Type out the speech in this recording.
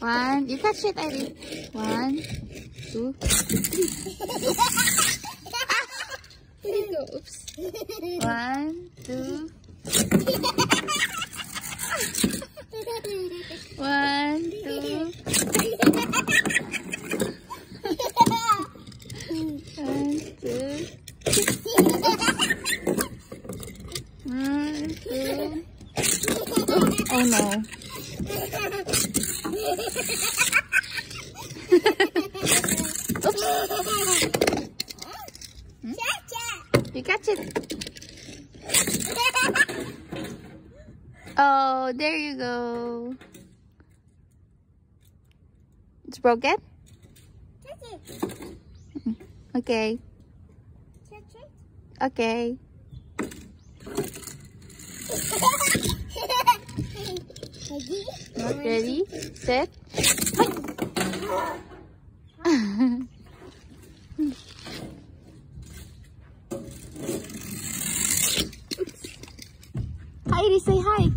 One. You catch it, Irene. One, two, three. Go. Oops. One, two. One, two. One, two. One, two. Oh no. You catch it. Oh, there you go. It's broken? Okay. Okay. Not ready? Set? Heidi, say hi.